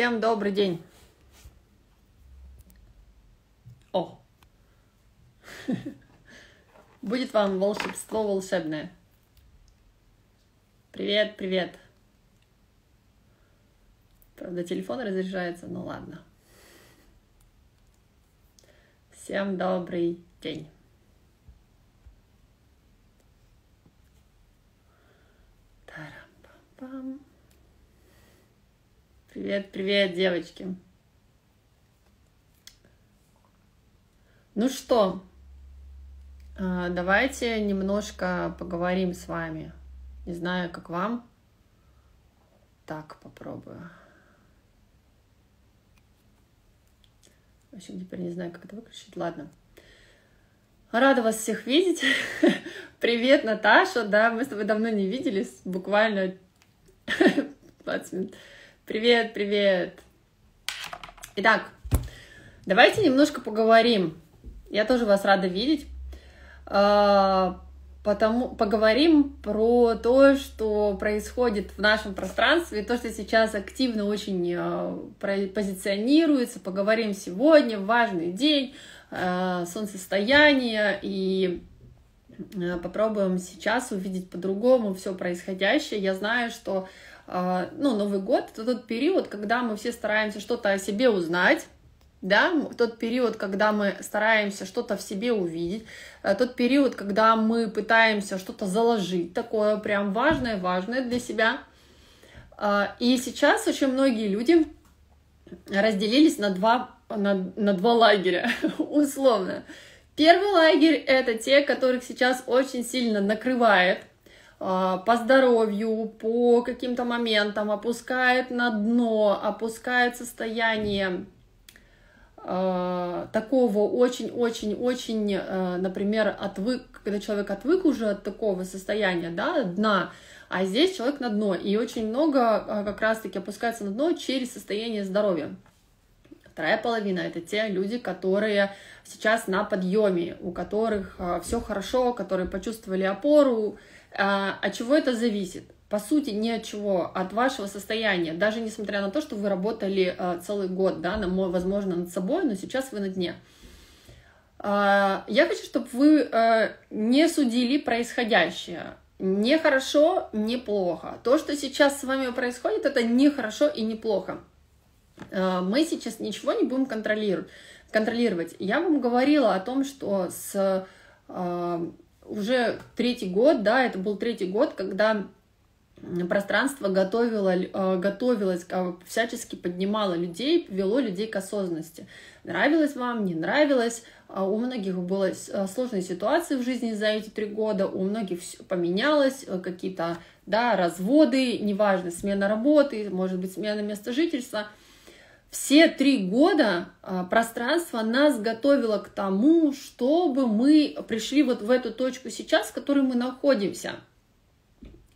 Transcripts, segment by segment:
Всем добрый день. О! Будет вам волшебство волшебное. Привет, привет. Правда, телефон разряжается, ну ладно. Всем добрый день. Тарам-пам-пам. Привет, привет, девочки. Ну что, а, давайте немножко поговорим с вами. Не знаю, как вам. Так, попробую. В общем, теперь не знаю, как это выключить. Ладно. Рада вас всех видеть. Привет, Наташа. Да, мы с тобой давно не виделись. Буквально 20 минут. Привет, привет. Итак, давайте немножко поговорим. Я тоже вас рада видеть. А, потому поговорим про то, что происходит в нашем пространстве, то, что сейчас активно очень а, позиционируется. Поговорим сегодня, важный день, а, солнцестояние, и попробуем сейчас увидеть по-другому все происходящее. Я знаю, что ну, Новый год — это тот период, когда мы все стараемся что-то о себе узнать, да, тот период, когда мы стараемся что-то в себе увидеть, э, тот период, когда мы пытаемся что-то заложить, такое прям важное, важное для себя. А, и сейчас очень многие люди разделились на два, на, на два лагеря, условно. Первый лагерь — это те, которых сейчас очень сильно накрывает, по здоровью, по каким-то моментам, опускает на дно, опускает состояние э, такого очень-очень-очень, э, например, отвык, когда человек отвык уже от такого состояния, да, дна, а здесь человек на дно, и очень много как раз-таки опускается на дно через состояние здоровья. Вторая половина — это те люди, которые сейчас на подъеме, у которых все хорошо, которые почувствовали опору, а, от чего это зависит? По сути, ни от чего, от вашего состояния. Даже несмотря на то, что вы работали а, целый год, да, возможно, над собой, но сейчас вы на дне. А, я хочу, чтобы вы а, не судили происходящее. Не хорошо, не плохо. То, что сейчас с вами происходит, это не хорошо и не плохо. Мы сейчас ничего не будем контролировать. контролировать. Я вам говорила о том, что с уже третий год, да, это был третий год, когда пространство готовило, э, готовилось, всячески поднимало людей, вело людей к осознанности. Нравилось вам, не нравилось. А у многих было э, сложные ситуации в жизни за эти три года, у многих все поменялось, э, какие-то да, разводы, неважно, смена работы, может быть, смена места жительства – все три года а, пространство нас готовило к тому, чтобы мы пришли вот в эту точку сейчас, в которой мы находимся.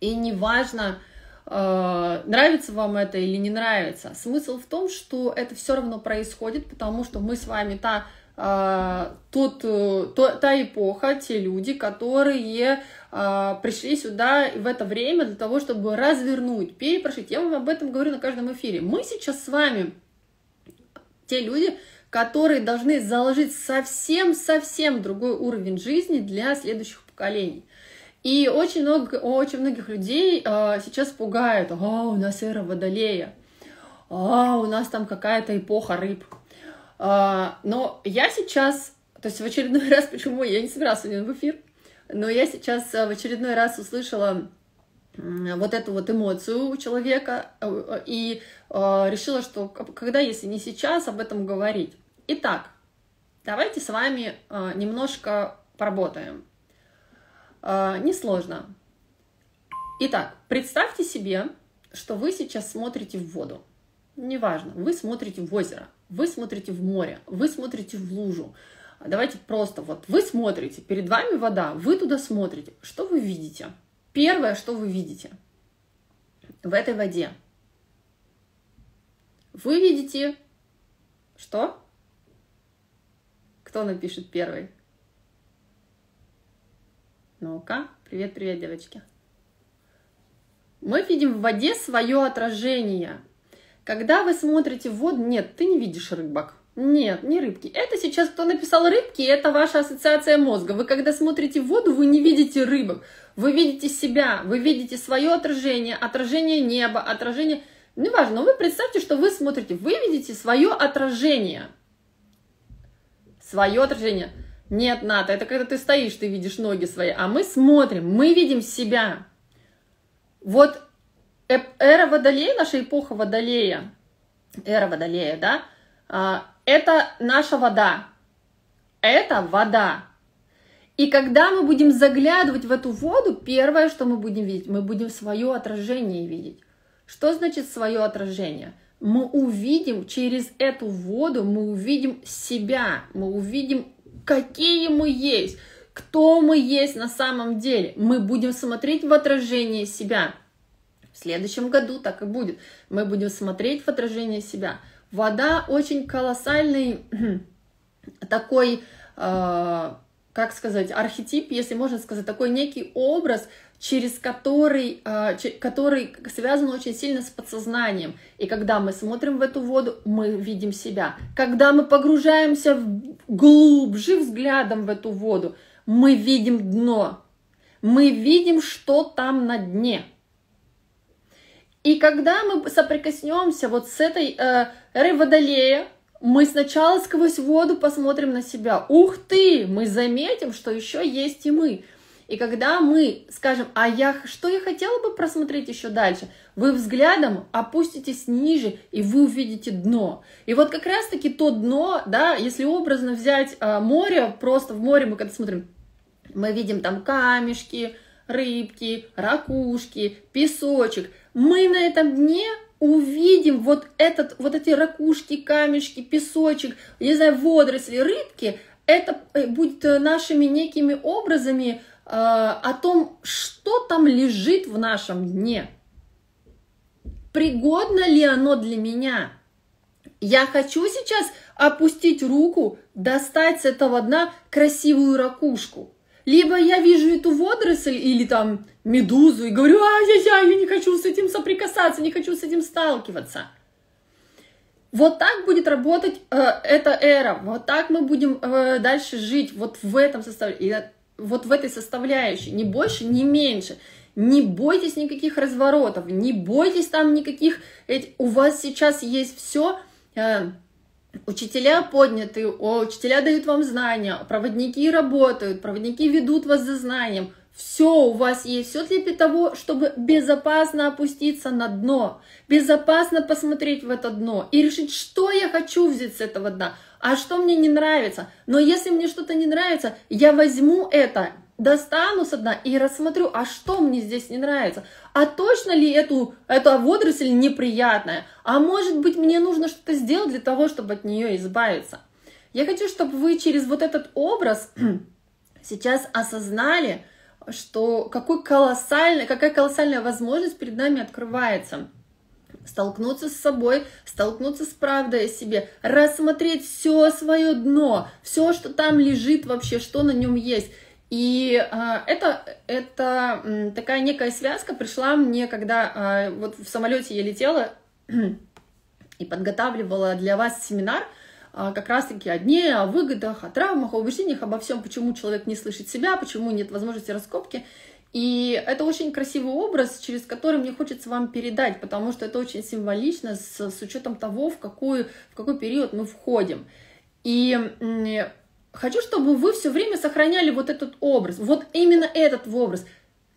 И неважно, а, нравится вам это или не нравится. Смысл в том, что это все равно происходит, потому что мы с вами та, а, тот, то, та эпоха, те люди, которые пришли сюда в это время для того, чтобы развернуть, перепрошить. Я вам об этом говорю на каждом эфире. Мы сейчас с вами те люди, которые должны заложить совсем-совсем другой уровень жизни для следующих поколений. И очень, много, очень многих людей э, сейчас пугают, а, у нас эра водолея, а, у нас там какая-то эпоха рыб. А, но я сейчас, то есть в очередной раз, почему я не собиралась сегодня в эфир, но я сейчас э, в очередной раз услышала вот эту вот эмоцию у человека э, и э, решила, что когда, если не сейчас, об этом говорить. Итак, давайте с вами э, немножко поработаем. Несложно. Итак, представьте себе, что вы сейчас смотрите в воду. Неважно, вы смотрите в озеро, вы смотрите в море, вы смотрите в лужу. Давайте просто вот вы смотрите, перед вами вода, вы туда смотрите. Что вы видите? Первое, что вы видите в этой воде. Вы видите что? Кто напишет первый? Ну-ка, привет-привет, девочки. Мы видим в воде свое отражение. Когда вы смотрите в воду, нет, ты не видишь рыбок. Нет, не рыбки. Это сейчас кто написал рыбки, это ваша ассоциация мозга. Вы когда смотрите в воду, вы не видите рыбок. Вы видите себя, вы видите свое отражение, отражение неба, отражение... Неважно, но вы представьте, что вы смотрите, вы видите свое отражение. Свое отражение. Нет, Ната, это когда ты стоишь, ты видишь ноги свои, а мы смотрим, мы видим себя. Вот эра Водолея, наша эпоха Водолея, эра Водолея, да, а, это наша вода. Это вода. И когда мы будем заглядывать в эту воду, первое, что мы будем видеть, мы будем свое отражение видеть. Что значит свое отражение? Мы увидим через эту воду, мы увидим себя, мы увидим, какие мы есть, кто мы есть на самом деле. Мы будем смотреть в отражение себя. В следующем году так и будет. Мы будем смотреть в отражение себя. Вода очень колоссальный такой, э, как сказать, архетип, если можно сказать, такой некий образ, через который, э, который связан очень сильно с подсознанием. И когда мы смотрим в эту воду, мы видим себя. Когда мы погружаемся глубже взглядом в эту воду, мы видим дно. Мы видим, что там на дне. И когда мы соприкоснемся вот с этой э, эрой Водолея, мы сначала сквозь воду посмотрим на себя. Ух ты! Мы заметим, что еще есть и мы. И когда мы скажем, а я что я хотела бы просмотреть еще дальше, вы взглядом опуститесь ниже, и вы увидите дно. И вот как раз-таки то дно, да, если образно взять э, море, просто в море мы когда смотрим, мы видим там камешки, рыбки, ракушки, песочек – мы на этом дне увидим вот, этот, вот эти ракушки, камешки, песочек, не знаю, водоросли, рыбки, это э, будет э, нашими некими образами э, о том, что там лежит в нашем дне. Пригодно ли оно для меня? Я хочу сейчас опустить руку, достать с этого дна красивую ракушку. Либо я вижу эту водоросль или там медузу и говорю, ай-яй-яй, я не хочу с этим соприкасаться, не хочу с этим сталкиваться. Вот так будет работать э, эта эра, вот так мы будем э, дальше жить, вот в этом составляющей, вот в этой составляющей, ни больше, ни меньше. Не бойтесь никаких разворотов, не бойтесь там никаких, у вас сейчас есть все, э, Учителя подняты, учителя дают вам знания, проводники работают, проводники ведут вас за знанием. Все у вас есть, все для того, чтобы безопасно опуститься на дно, безопасно посмотреть в это дно и решить, что я хочу взять с этого дна, а что мне не нравится. Но если мне что-то не нравится, я возьму это достану со дна и рассмотрю, а что мне здесь не нравится, а точно ли эту, эта водоросль неприятная, а может быть мне нужно что-то сделать для того, чтобы от нее избавиться. Я хочу, чтобы вы через вот этот образ сейчас осознали, что какой колоссальный, какая колоссальная возможность перед нами открывается. Столкнуться с собой, столкнуться с правдой о себе, рассмотреть все свое дно, все, что там лежит вообще, что на нем есть, и э, это, это такая некая связка пришла мне, когда э, вот в самолете я летела и подготавливала для вас семинар, э, как раз-таки о дне, о выгодах, о травмах, о убеждениях, обо всем, почему человек не слышит себя, почему нет возможности раскопки. И это очень красивый образ, через который мне хочется вам передать, потому что это очень символично с, с учетом того, в, какую, в какой период мы входим. И Хочу, чтобы вы все время сохраняли вот этот образ, вот именно этот образ.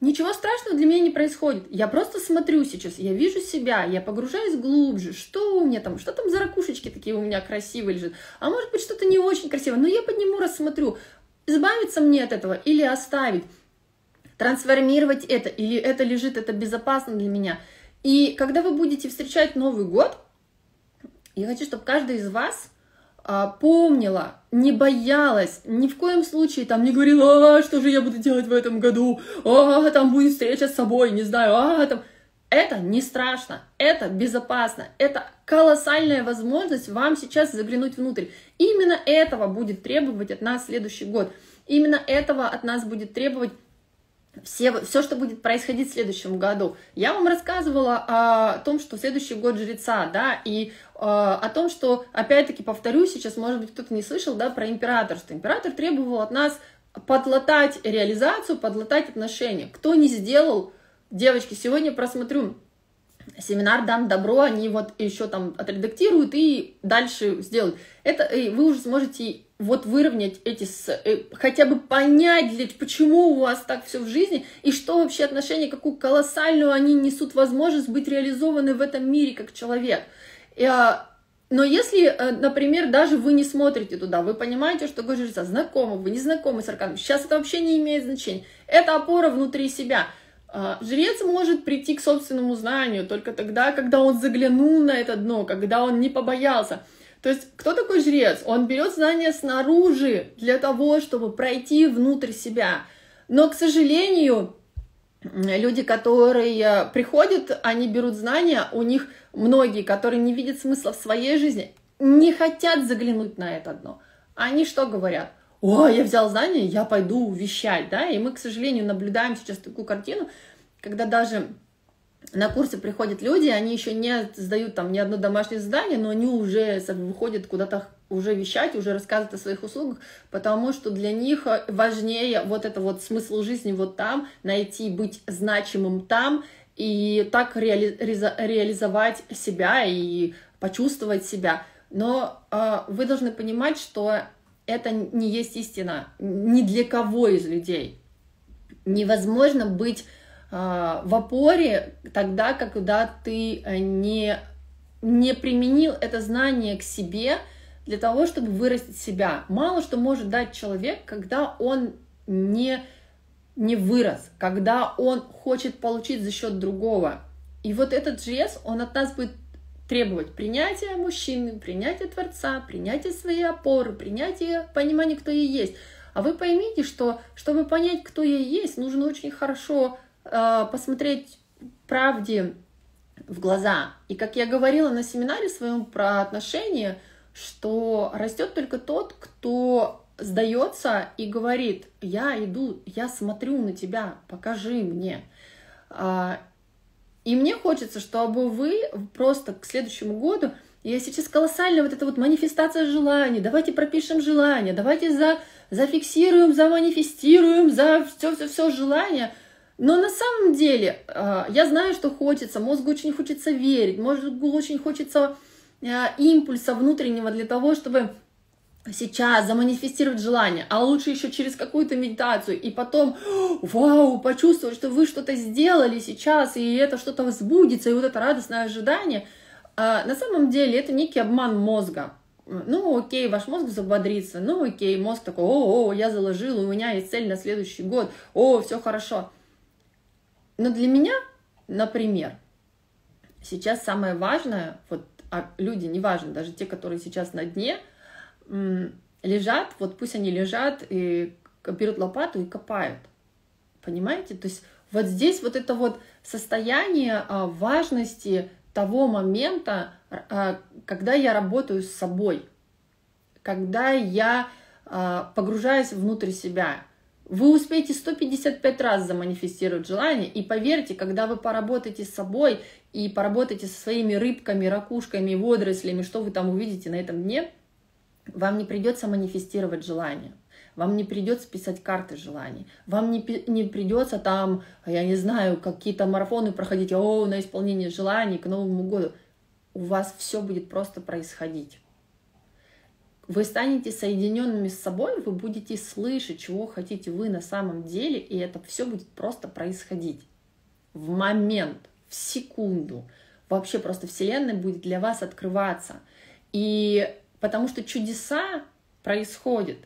Ничего страшного для меня не происходит. Я просто смотрю сейчас, я вижу себя, я погружаюсь глубже. Что у меня там, что там за ракушечки такие у меня красивые лежат? А может быть что-то не очень красивое, но я подниму, рассмотрю. Избавиться мне от этого или оставить? Трансформировать это, или это лежит, это безопасно для меня. И когда вы будете встречать Новый год, я хочу, чтобы каждый из вас помнила, не боялась, ни в коем случае там не говорила, а, что же я буду делать в этом году, а, там будет встреча с собой, не знаю, а, там... Это не страшно, это безопасно, это колоссальная возможность вам сейчас заглянуть внутрь. Именно этого будет требовать от нас следующий год. Именно этого от нас будет требовать все, все, что будет происходить в следующем году. Я вам рассказывала о том, что следующий год жреца, да, и э, о том, что, опять-таки, повторюсь, сейчас, может быть, кто-то не слышал, да, про императорство. Император требовал от нас подлатать реализацию, подлатать отношения. Кто не сделал, девочки, сегодня просмотрю семинар «Дам добро», они вот еще там отредактируют и дальше сделают. Это и вы уже сможете вот выровнять эти, э, хотя бы понять, почему у вас так все в жизни, и что вообще отношения, какую колоссальную они несут возможность быть реализованы в этом мире как человек. А, но если, э, например, даже вы не смотрите туда, вы понимаете, что Гоша жреца знакомы, вы не знакомы с арканом, сейчас это вообще не имеет значения. Это опора внутри себя. А, жрец может прийти к собственному знанию только тогда, когда он заглянул на это дно, когда он не побоялся. То есть, кто такой жрец? Он берет знания снаружи для того, чтобы пройти внутрь себя. Но, к сожалению, люди, которые приходят, они берут знания, у них многие, которые не видят смысла в своей жизни, не хотят заглянуть на это дно. Они что говорят? О, я взял знания, я пойду вещать, да, и мы, к сожалению, наблюдаем сейчас такую картину, когда даже на курсы приходят люди, они еще не сдают там ни одно домашнее задание, но они уже выходят куда-то уже вещать, уже рассказывать о своих услугах, потому что для них важнее вот это вот смысл жизни вот там, найти, быть значимым там, и так реали реализовать себя и почувствовать себя. Но э, вы должны понимать, что это не есть истина ни для кого из людей. Невозможно быть в опоре тогда, когда ты э, не, не применил это знание к себе для того, чтобы вырастить себя. Мало что может дать человек, когда он не, не вырос, когда он хочет получить за счет другого. И вот этот жест, он от нас будет требовать принятия мужчины, принятия Творца, принятия своей опоры, принятия понимания, кто я есть. А вы поймите, что чтобы понять, кто я есть, нужно очень хорошо Э, посмотреть правде в глаза. И как я говорила на семинаре своем про отношения, что растет только тот, кто сдается и говорит, я иду, я смотрю на тебя, покажи мне. А, и мне хочется, чтобы вы просто к следующему году, я сейчас колоссальная вот эта вот манифестация желаний, давайте пропишем желания, давайте за, зафиксируем, заманифестируем, за все-все-все желания – но на самом деле а, я знаю, что хочется, мозгу очень хочется верить, мозгу очень хочется а, импульса внутреннего для того, чтобы сейчас заманифестировать желание, а лучше еще через какую-то медитацию, и потом, вау, почувствовать, что вы что-то сделали сейчас, и это что-то возбудится, и вот это радостное ожидание, а на самом деле это некий обман мозга. Ну, окей, ваш мозг взбодрится, ну, окей, мозг такой, о, о, я заложил, у меня есть цель на следующий год, о, все хорошо. Но для меня, например, сейчас самое важное, вот а люди, неважно, даже те, которые сейчас на дне, лежат, вот пусть они лежат и берут лопату и копают. Понимаете? То есть вот здесь вот это вот состояние а, важности того момента, а, когда я работаю с собой, когда я а, погружаюсь внутрь себя, вы успеете 155 раз заманифестировать желание, и поверьте, когда вы поработаете с собой и поработаете со своими рыбками, ракушками, водорослями, что вы там увидите на этом дне, вам не придется манифестировать желание. Вам не придется писать карты желаний. Вам не, не придется там, я не знаю, какие-то марафоны проходить, о, на исполнение желаний к Новому году. У вас все будет просто происходить вы станете соединенными с собой, вы будете слышать, чего хотите вы на самом деле, и это все будет просто происходить в момент, в секунду. Вообще просто Вселенная будет для вас открываться. И потому что чудеса происходят,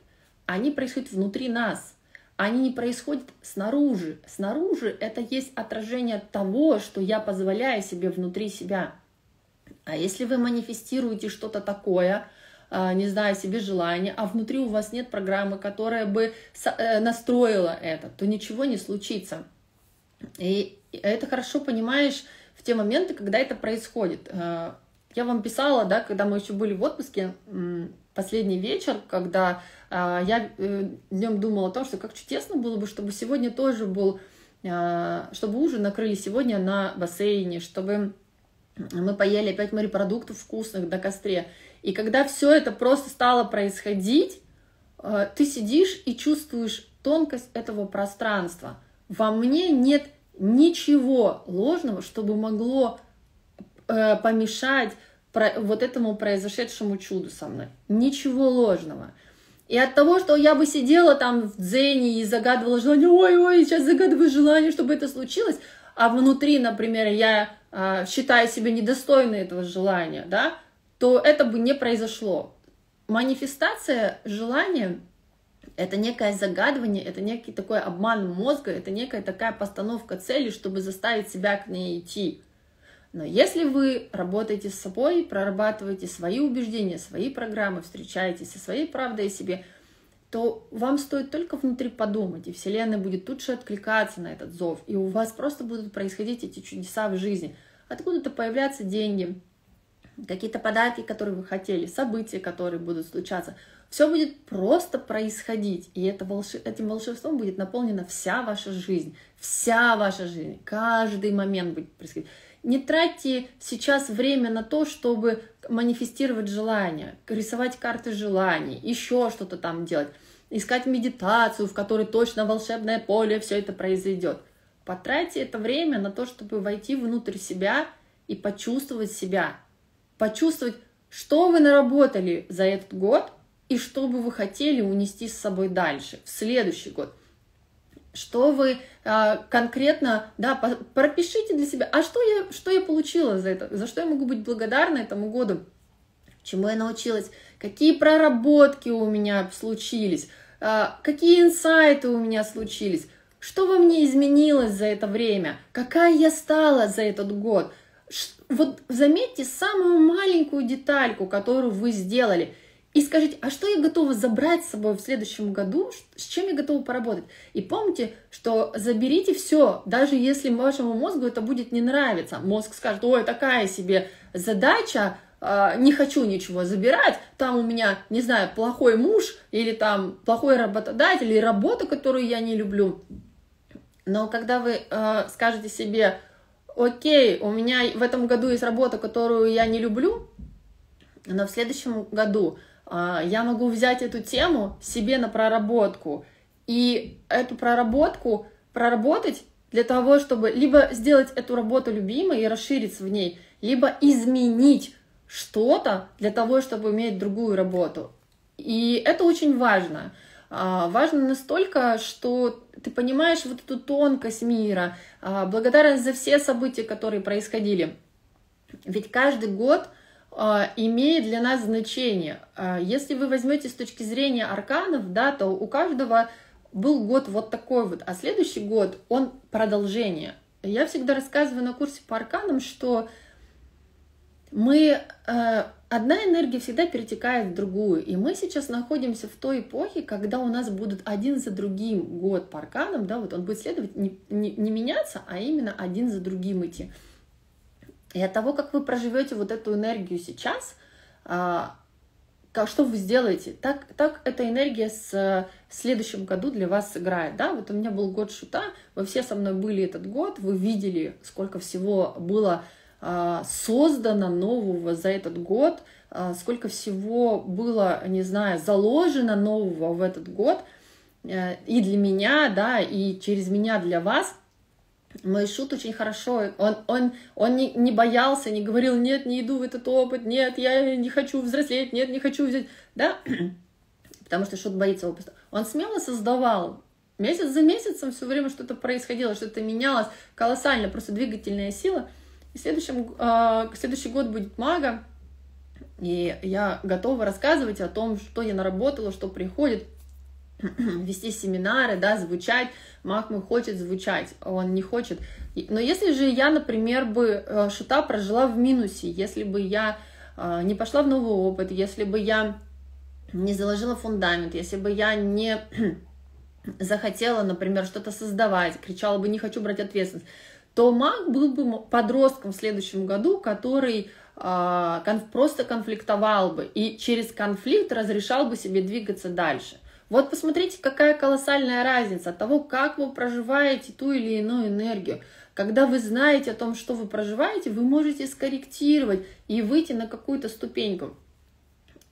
они происходят внутри нас, они не происходят снаружи. Снаружи это есть отражение того, что я позволяю себе внутри себя. А если вы манифестируете что-то такое, не знаю, себе желание, а внутри у вас нет программы, которая бы э, настроила это, то ничего не случится. И это хорошо понимаешь в те моменты, когда это происходит. А, я вам писала, да, когда мы еще были в отпуске, последний вечер, когда я э, днем думала о том, что как чудесно было бы, чтобы сегодня тоже был чтобы ужин накрыли сегодня на бассейне, чтобы мы поели опять морепродуктов вкусных до костре. И когда все это просто стало происходить, а, ты сидишь и чувствуешь тонкость этого пространства. Во мне нет ничего ложного, чтобы могло э, помешать вот этому произошедшему чуду со мной. Ничего ложного. И от того, что я бы сидела там в дзене и загадывала желание, ой-ой, сейчас загадываю желание, чтобы это случилось, а внутри, например, я э, считаю себя недостойной этого желания, да, то это бы не произошло. Манифестация желания – это некое загадывание, это некий такой обман мозга, это некая такая постановка цели, чтобы заставить себя к ней идти. Но если вы работаете с собой, прорабатываете свои убеждения, свои программы, встречаетесь со своей правдой о себе, то вам стоит только внутри подумать, и Вселенная будет тут же откликаться на этот зов, и у вас просто будут происходить эти чудеса в жизни. Откуда-то появляться деньги, какие-то подарки, которые вы хотели, события, которые будут случаться. Все будет просто происходить, и это волшеб... этим волшебством будет наполнена вся ваша жизнь, вся ваша жизнь, каждый момент будет происходить. Не тратьте сейчас время на то, чтобы манифестировать желания, рисовать карты желаний, еще что-то там делать, искать медитацию, в которой точно волшебное поле, все это произойдет. Потратьте это время на то, чтобы войти внутрь себя и почувствовать себя, почувствовать, что вы наработали за этот год и что бы вы хотели унести с собой дальше, в следующий год. Что вы а, конкретно, да, по, пропишите для себя, а что я, что я получила за это, за что я могу быть благодарна этому году, чему я научилась, какие проработки у меня случились, а, какие инсайты у меня случились, что во мне изменилось за это время, какая я стала за этот год. Вот заметьте самую маленькую детальку, которую вы сделали – и скажите, а что я готова забрать с собой в следующем году, с чем я готова поработать? И помните, что заберите все, даже если вашему мозгу это будет не нравиться. Мозг скажет, ой, такая себе задача, а, не хочу ничего забирать, там у меня, не знаю, плохой муж, или там плохой работодатель, или работа, которую я не люблю. Но когда вы э, скажете себе, окей, у меня в этом году есть работа, которую я не люблю, но в следующем году а, я могу взять эту тему себе на проработку и эту проработку проработать для того, чтобы либо сделать эту работу любимой и расшириться в ней, либо изменить что-то для того, чтобы иметь другую работу. И это очень важно. А, важно настолько, что ты понимаешь вот эту тонкость мира, а, благодарность за все события, которые происходили. Ведь каждый год – а, имеет для нас значение. Если вы возьмете с точки зрения арканов, да, то у каждого был год вот такой вот, а следующий год он продолжение. Я всегда рассказываю на курсе по арканам, что мы э, одна энергия всегда перетекает в другую, и мы сейчас находимся в той эпохе, когда у нас будут один за другим год по арканам, да, вот он будет следовать не, не, не меняться, а именно один за другим идти. И от того, как вы проживете вот эту энергию сейчас, а, что вы сделаете, так, так эта энергия с в следующем году для вас сыграет, да, вот у меня был год шута, вы все со мной были этот год, вы видели, сколько всего было создано нового за этот год, а, сколько всего было, не знаю, заложено нового в этот год, э, и для меня, да, и через меня для вас – мой шут очень хорошо, он, он, он не, не боялся, не говорил, нет, не иду в этот опыт, нет, я не хочу взрослеть, нет, не хочу взять, да, потому что шут боится опыта. Он смело создавал, месяц за месяцем все время что-то происходило, что-то менялось, колоссально, просто двигательная сила. И следующем, э, следующий год будет мага, и я готова рассказывать о том, что я наработала, что приходит, вести семинары, да, звучать. Маг мой хочет звучать, он не хочет. Но если же я, например, бы э, шута прожила в минусе, если бы я э, не пошла в новый опыт, если бы я не заложила фундамент, если бы я не захотела, например, что-то создавать, кричала бы «не хочу брать ответственность», то маг был бы подростком в следующем году, который конф, просто конфликтовал бы и через конфликт разрешал бы себе двигаться дальше – Вот посмотрите, какая колоссальная разница от того, как вы проживаете ту или иную энергию. Когда вы знаете о том, что вы проживаете, вы можете скорректировать и выйти на какую-то ступеньку.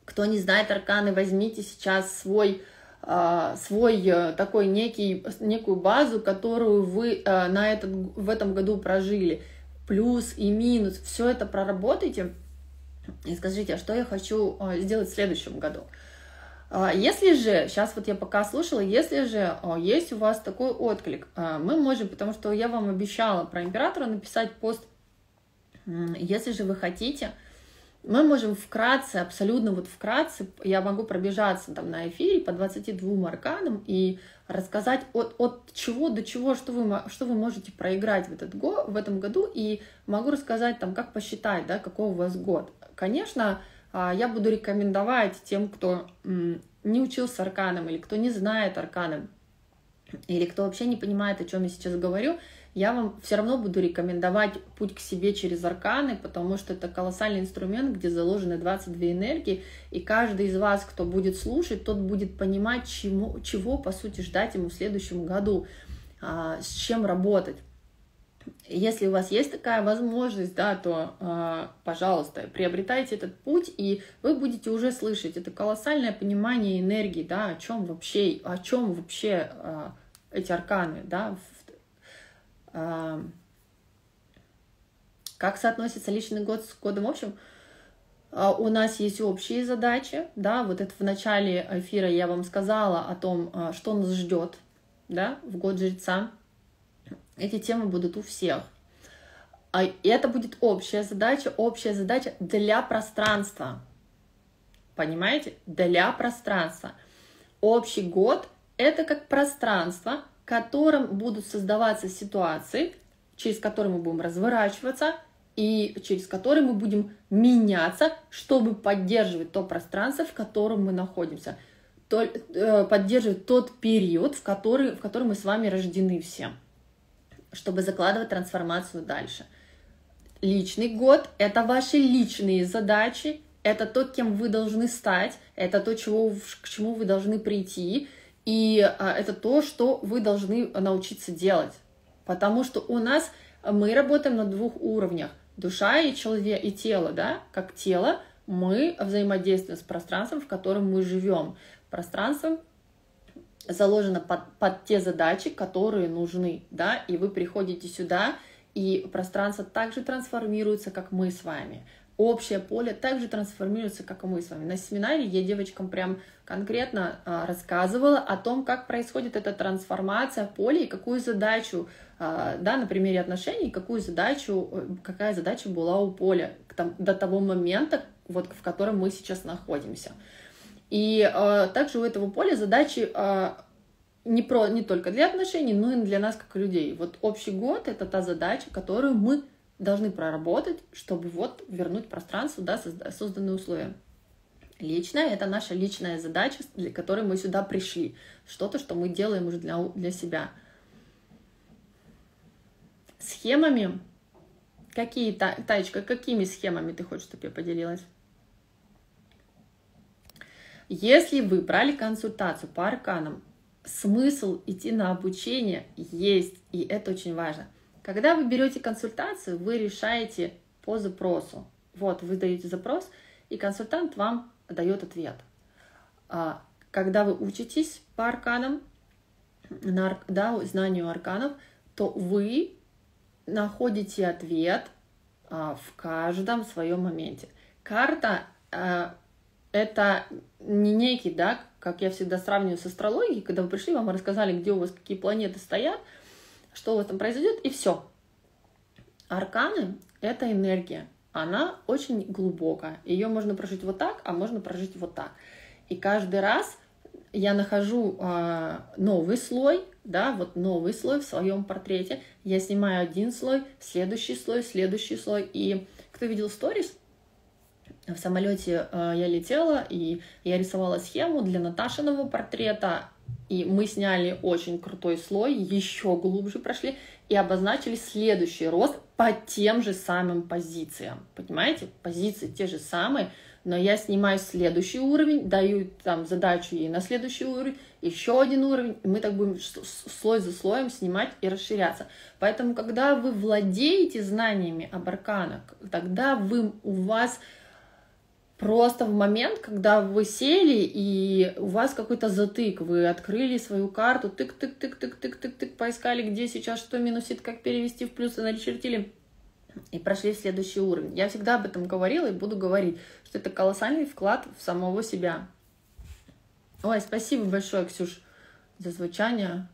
Кто не знает арканы, возьмите сейчас свой а, свой э, такой некий, некую базу, которую вы э, на этот, в этом году прожили. Плюс и минус. Все это проработайте и скажите, а что я хочу э, сделать в следующем году. А, если же, сейчас вот я пока слушала, если же есть у вас такой отклик, мы можем, потому что я вам обещала про императора написать пост, если же вы хотите, мы можем вкратце, абсолютно вот вкратце, я могу пробежаться там на эфире по 22 арканам и рассказать от, от чего до чего, что вы, что вы можете проиграть в, этот го, в этом году, и могу рассказать там, как посчитать, да, какой у вас год. Конечно, а, я буду рекомендовать тем, кто не учился арканом или кто не знает арканом, или кто вообще не понимает, о чем я сейчас говорю, я вам все равно буду рекомендовать путь к себе через арканы, потому что это колоссальный инструмент, где заложены 22 энергии, и каждый из вас, кто будет слушать, тот будет понимать, чему, чего, по сути, ждать ему в следующем году, а, с чем работать. Если у вас есть такая возможность, да, то, э, пожалуйста, приобретайте этот путь, и вы будете уже слышать это колоссальное понимание энергии, да, о чем вообще, о чем вообще э, эти арканы, да, как соотносится личный год с годом общим? А, у нас есть общие задачи, да, вот это в начале эфира я вам сказала о том, а, что нас ждет, да, в год жреца. Эти темы будут у всех. И это будет общая задача, общая задача для пространства. Понимаете? Для пространства. Общий год — это как пространство, котором будут создаваться ситуации, через которые мы будем разворачиваться и через которые мы будем меняться, чтобы поддерживать то пространство, в котором мы находимся, то, э, поддерживать тот период, в который, в котором мы с вами рождены все, чтобы закладывать трансформацию дальше. Личный год — это ваши личные задачи, это то, кем вы должны стать, это то, чего, к чему вы должны прийти, и а, это то, что вы должны научиться делать. Потому что у нас мы работаем на двух уровнях. Душа и человек, и тело, да, как тело, мы взаимодействуем с пространством, в котором мы живем. Пространство заложено под, под те задачи, которые нужны, да, и вы приходите сюда, и пространство также трансформируется, как мы с вами общее поле также трансформируется, как и мы с вами. На семинаре я девочкам прям конкретно а, рассказывала о том, как происходит эта трансформация поля и какую задачу, а, да, на примере отношений, какую задачу, э, какая задача была у поля там, до того момента, вот, в котором мы сейчас находимся. И а, также у этого поля задачи а, не, про, не только для отношений, но и для нас как людей. Вот общий год — это та задача, которую мы должны проработать, чтобы вот вернуть пространству, да, созданные условия. Личное — это наша личная задача, для которой мы сюда пришли. Что-то, что мы делаем уже для, для себя. Схемами. Какие, Таечка, какими схемами ты хочешь, чтобы я поделилась? Если вы брали консультацию по арканам, смысл идти на обучение есть, и это очень важно — когда вы берете консультацию, вы решаете по запросу. Вот, вы даете запрос, и консультант вам дает ответ. А, когда вы учитесь по арканам, на, да, знанию арканов, то вы находите ответ а, в каждом своем моменте. Карта а, это не некий, да, как я всегда сравниваю с астрологией, когда вы пришли, вам рассказали, где у вас какие планеты стоят, что вас там произойдет, и все. Арканы — это энергия. Она очень глубокая. Ее можно прожить вот так, а можно прожить вот так. И каждый раз я нахожу э, новый слой, да, вот новый слой в своем портрете. Я снимаю один слой, следующий слой, следующий слой. И кто видел сторис, в самолете э, я летела, и я рисовала схему для Наташиного портрета, и мы сняли очень крутой слой, еще глубже прошли и обозначили следующий рост по тем же самым позициям. Понимаете? Позиции те же самые, но я снимаю следующий уровень, даю там задачу ей на следующий уровень, еще один уровень, и мы так будем слой за слоем снимать и расширяться. Поэтому, когда вы владеете знаниями об арканах, тогда вы, у вас Просто в момент, когда вы сели и у вас какой-то затык, вы открыли свою карту, тык-тык-тык-тык-тык-тык-тык, поискали, где сейчас что минусит, как перевести в плюс, и начертили, и прошли в следующий уровень. Я всегда об этом говорила и буду говорить, что это колоссальный вклад в самого себя. Ой, спасибо большое, Ксюш, за звучание.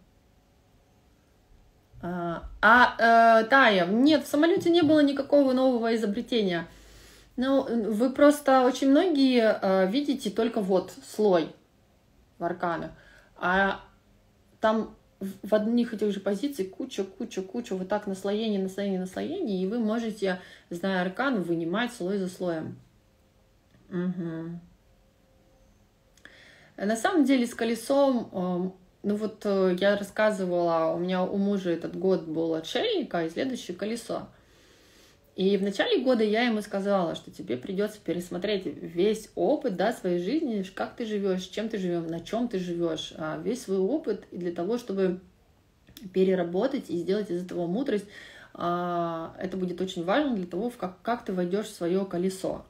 А, а э, Тая, нет, в самолете не было никакого нового изобретения. Ну, вы просто очень многие э, видите только вот слой в арканах, а там в одних и тех же позициях куча, куча, куча, вот так наслоение, наслоение, наслоение, и вы можете, зная аркан, вынимать слой за слоем. Угу. На самом деле с колесом, эм, ну вот э, я рассказывала, у меня у мужа этот год был отшельника, и следующее колесо. И в начале года я ему сказала, что тебе придется пересмотреть весь опыт да, своей жизни, как ты живешь, чем ты живешь, на чем ты живешь, а, весь свой опыт, и для того, чтобы переработать и сделать из этого мудрость, а, это будет очень важно для того, как, как ты войдешь в свое колесо.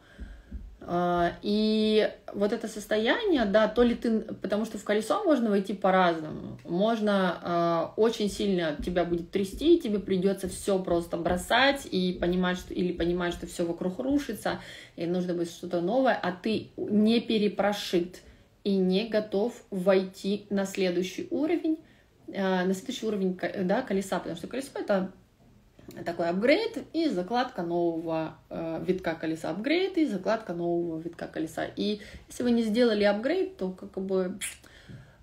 А, и вот это состояние, да, то ли ты, потому что в колесо можно войти по-разному. Можно э, очень сильно тебя будет трясти, тебе придется все просто бросать и понимать, что или понимать, что все вокруг рушится, и нужно будет что-то новое, а ты не перепрошит и не готов войти на следующий уровень, э, на следующий уровень да, колеса, потому что колесо это такой апгрейд и закладка нового э, витка колеса. Апгрейд и закладка нового витка колеса. И если вы не сделали апгрейд, то как бы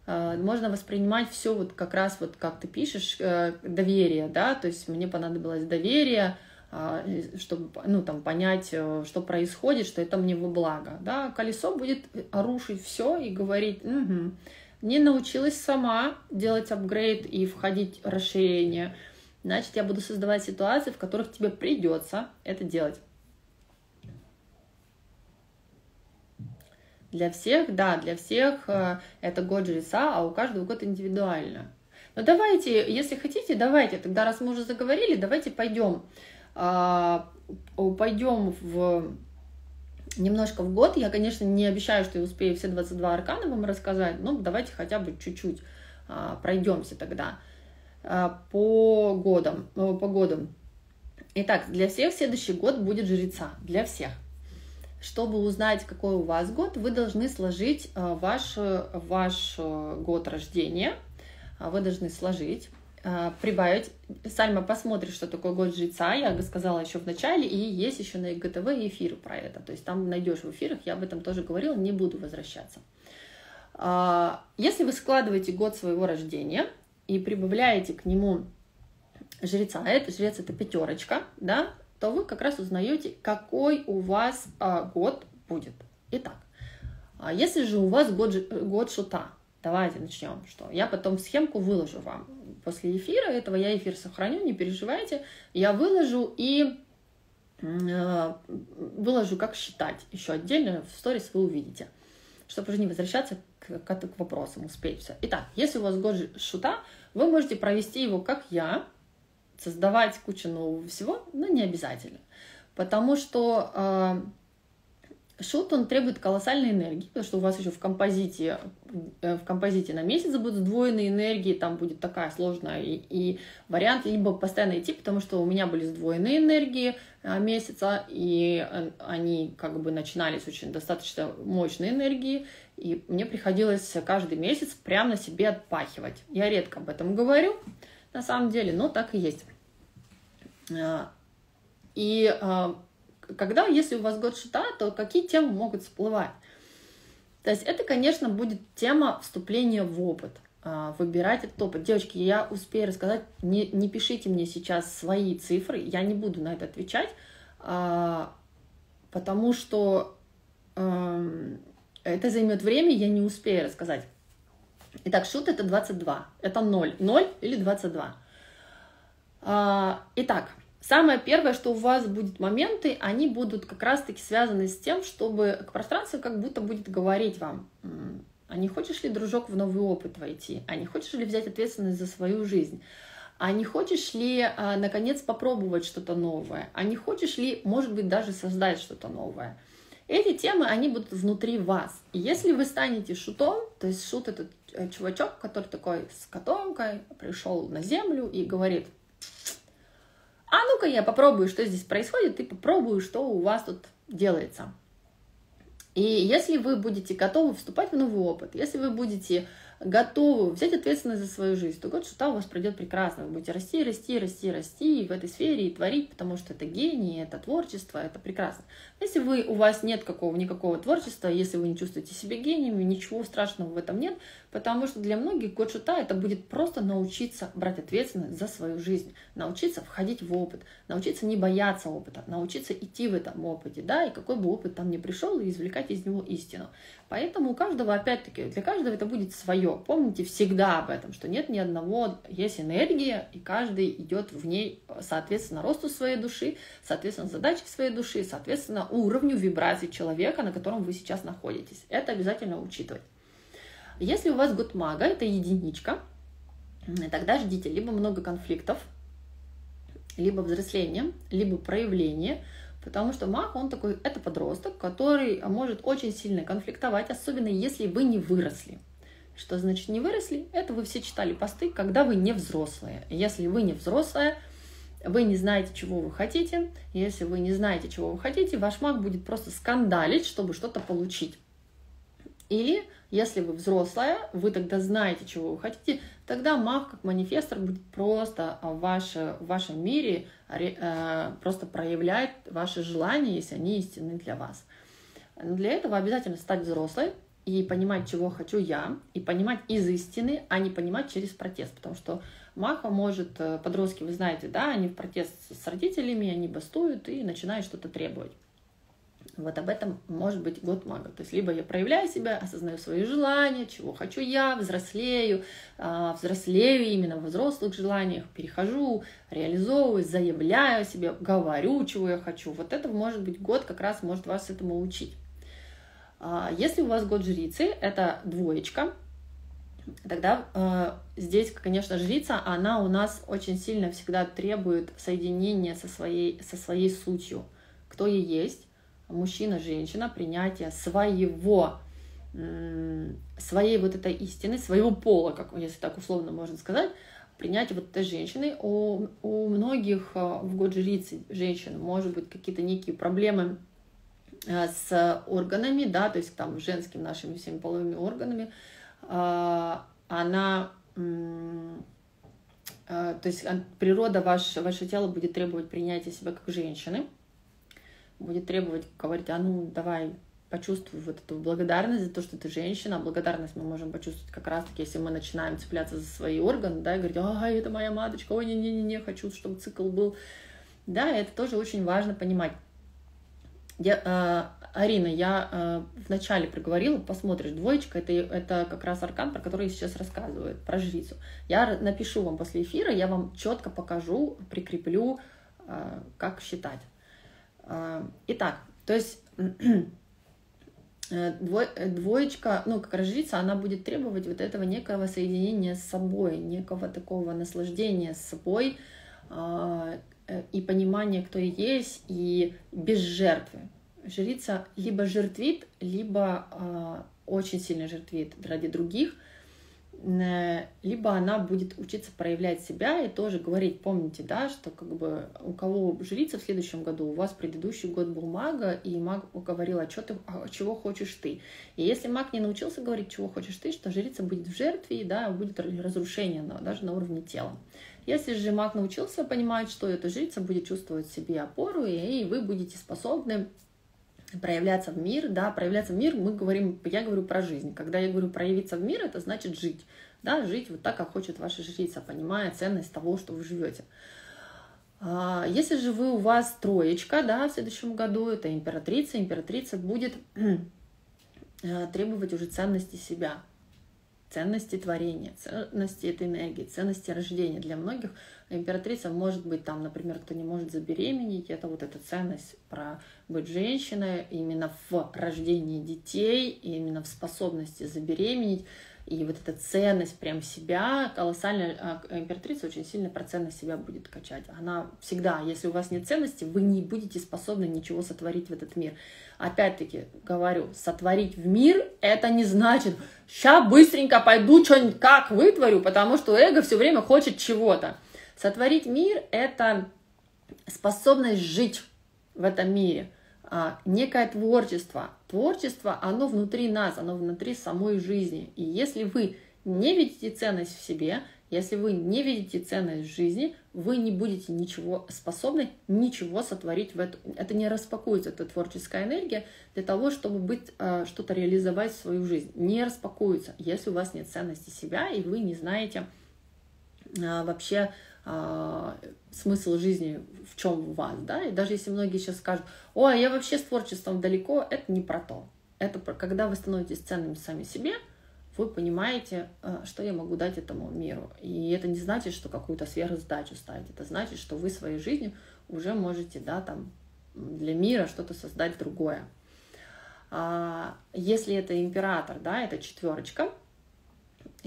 э, можно воспринимать все вот как раз вот как ты пишешь, э, доверие, да, то есть мне понадобилось доверие, э, чтобы, ну, там, понять, э, что происходит, что это мне во благо, да, колесо будет рушить все и говорить, угу, не научилась сама делать апгрейд и входить в расширение, значит, я буду создавать ситуации, в которых тебе придется это делать. Для всех, да, для всех э, это год жреца, а у каждого год индивидуально. Но давайте, если хотите, давайте, тогда раз мы уже заговорили, давайте пойдем, а, пойдем в немножко в год. Я, конечно, не обещаю, что я успею все 22 аркана вам рассказать, но давайте хотя бы чуть-чуть а, пройдемся тогда. А, по годам, э, по годам. Итак, для всех следующий год будет жреца, для всех. Чтобы узнать, какой у вас год, вы должны сложить э, ваш, ваш э, год рождения. А, вы должны сложить, прибавить. Сальма посмотрит, что такое год жреца. Я сказала еще в начале, и есть еще на ИГТВ эфир про это. То есть там найдешь в эфирах, я об этом тоже говорила, не буду возвращаться. А, если вы складываете год своего рождения – и прибавляете к нему жреца, а это жрец это пятерочка, да, то вы как раз узнаете, какой у вас а, год будет. Итак, а если же у вас год, год шута, давайте начнем, что я потом схемку выложу вам. После эфира этого я эфир сохраню, не переживайте, я выложу и э, выложу, как считать. Еще отдельно в сторис вы увидите, чтобы уже не возвращаться к, к, к вопросам, успеть все. Итак, если у вас год шута, вы можете провести его как я, создавать кучу нового всего, но не обязательно. Потому что э, шут, он требует колоссальной энергии, потому что у вас еще в композите, э, в композите на месяц будут сдвоенные энергии, там будет такая сложная, и, и вариант либо постоянно идти, потому что у меня были сдвоенные энергии месяца, и э, они как бы начинались очень достаточно мощной энергии, и мне приходилось каждый месяц прямо на себе отпахивать. Я редко об этом говорю, на самом деле, но так и есть. А, и а, когда, если у вас год шута, то какие темы могут всплывать? То есть это, конечно, будет тема вступления в опыт. А, выбирать этот опыт. Девочки, я успею рассказать, не, не пишите мне сейчас свои цифры, я не буду на это отвечать, потому что это займет время, я не успею рассказать. Итак, шут это 22. Это 0. 0 или 22. А, итак, самое первое, что у вас будут моменты, они будут как раз-таки связаны с тем, чтобы к пространству как будто будет говорить вам, а не хочешь ли, дружок, в новый опыт войти? А не хочешь ли взять ответственность за свою жизнь? А не хочешь ли, а, наконец, попробовать что-то новое? А не хочешь ли, может быть, даже создать что-то новое? Эти темы, они будут внутри вас. И если вы станете шутом, то есть шут этот э, чувачок, который такой с котомкой пришел на землю и говорит, а ну-ка я попробую, что здесь происходит, и попробую, что у вас тут делается. И если вы будете готовы вступать в новый опыт, если вы будете готовы взять ответственность за свою жизнь, то год шута у вас пройдет прекрасно. Вы будете расти, расти, расти, расти в этой сфере и творить, потому что это гений, это творчество, это прекрасно. Если вы, у вас нет какого, никакого творчества, если вы не чувствуете себя гением, ничего страшного в этом нет, потому что для многих год шута это будет просто научиться брать ответственность за свою жизнь, научиться входить в опыт, научиться не бояться опыта, научиться идти в этом опыте, да, и какой бы опыт там ни пришел, и извлекать из него истину. Поэтому у каждого, опять-таки, для каждого это будет свое. Помните всегда об этом, что нет ни одного, есть энергия, и каждый идет в ней, соответственно, росту своей души, соответственно, задаче своей души, соответственно, уровню вибраций человека, на котором вы сейчас находитесь. Это обязательно учитывать. Если у вас год мага, это единичка, тогда ждите либо много конфликтов, либо взросление, либо проявление – Потому что маг, он такой, это подросток, который может очень сильно конфликтовать, особенно если вы не выросли. Что значит не выросли? Это вы все читали посты, когда вы не взрослые. Если вы не взрослая, вы не знаете, чего вы хотите. Если вы не знаете, чего вы хотите, ваш маг будет просто скандалить, чтобы что-то получить. Или, если вы взрослая, вы тогда знаете, чего вы хотите, тогда маг как манифестор будет просто в, ваше, в вашем мире э, просто проявлять ваши желания, если они истинны для вас. Для этого обязательно стать взрослой и понимать, чего хочу я, и понимать из истины, а не понимать через протест, потому что Маха может, э, подростки, вы знаете, да, они в протест с родителями, они бастуют и начинают что-то требовать. Вот об этом может быть год мага. То есть либо я проявляю себя, осознаю свои желания, чего хочу я, взрослею, а, взрослею именно в взрослых желаниях, перехожу, реализовываю, заявляю себе, говорю, чего я хочу. Вот это может быть год как раз может вас этому учить. А, если у вас год жрицы, это двоечка, тогда э, здесь, конечно, жрица, она у нас очень сильно всегда требует соединения со своей, со своей сутью, кто ей есть, мужчина, женщина, принятие своего, своей вот этой истины, своего пола, как если так условно можно сказать, принятие вот этой женщины. У, у многих а, в год жрицы женщин может быть какие-то некие проблемы а, с органами, да, то есть там женскими нашими всеми половыми органами, а, она, то есть природа, ваш, ваше тело будет требовать принятия себя как женщины, будет требовать говорить, а ну давай почувствуй вот эту благодарность за то, что ты женщина. Благодарность мы можем почувствовать как раз-таки, если мы начинаем цепляться за свои органы, да, и говорить, ага, это моя маточка, ой, не-не-не, хочу, чтобы цикл был. Да, это тоже очень важно понимать. Я, э, Арина, я э, вначале проговорила, посмотришь, двоечка, это, это как раз аркан, про который я сейчас рассказываю, про жрицу. Я напишу вам после эфира, я вам четко покажу, прикреплю, э, как считать. А, итак, то есть э, двоечка, ну, как разжиться, она будет требовать вот этого некого соединения с собой, некого такого наслаждения с собой а, э, и понимания, кто есть, и без жертвы. Жрица либо жертвит, либо а, очень сильно жертвит ради других – Э, либо она будет учиться проявлять себя и тоже говорить, помните, да, что как бы у кого жрица в следующем году, у вас предыдущий год был мага, и маг говорил, а, ты, а чего хочешь ты. И если маг не научился говорить, чего хочешь ты, что жрица будет в жертве, да, будет разрушение но даже на уровне тела. Если же маг научился понимать, что эта жрица будет чувствовать в себе опору, и вы будете способны проявляться в мир, да, проявляться в мир, мы говорим, я говорю про жизнь. Когда я говорю проявиться в мир, это значит жить, да, жить вот так, как хочет ваша жрица, понимая ценность того, что вы живете. А, если же вы у вас троечка, да, в следующем году, это императрица, императрица будет э, требовать уже ценности себя. ценности творения, ценности этой энергии, ценности рождения. Для многих императрица может быть там, например, кто не может забеременеть, это вот эта ценность про быть женщиной именно в рождении детей, именно в способности забеременеть, и вот эта ценность прям себя, колоссальная а, императрица очень сильно про ценность себя будет качать. Она всегда, если у вас нет ценности, вы не будете способны ничего сотворить в этот мир. Опять-таки говорю, сотворить в мир, это не значит, ща быстренько пойду что-нибудь как вытворю, потому что эго все время хочет чего-то. Сотворить мир – это способность жить в этом мире – а, некое творчество. Творчество, оно внутри нас, оно внутри самой жизни. И если вы не видите ценность в себе, если вы не видите ценность в жизни, вы не будете ничего способны, ничего сотворить в эту. Это не распакуется, эта творческая энергия для того, чтобы быть, а, что-то реализовать в свою жизнь. Не распакуется, если у вас нет ценности себя, и вы не знаете а, вообще а, смысл жизни в чем у вас, да, и даже если многие сейчас скажут, ой, я вообще с творчеством далеко, это не про то. Это про, когда вы становитесь ценными сами себе, вы понимаете, а, что я могу дать этому миру. И это не значит, что какую-то сверхзадачу ставить. Это значит, что вы своей жизнью уже можете, да, там, для мира что-то создать другое. А, если это император, да, это четверочка,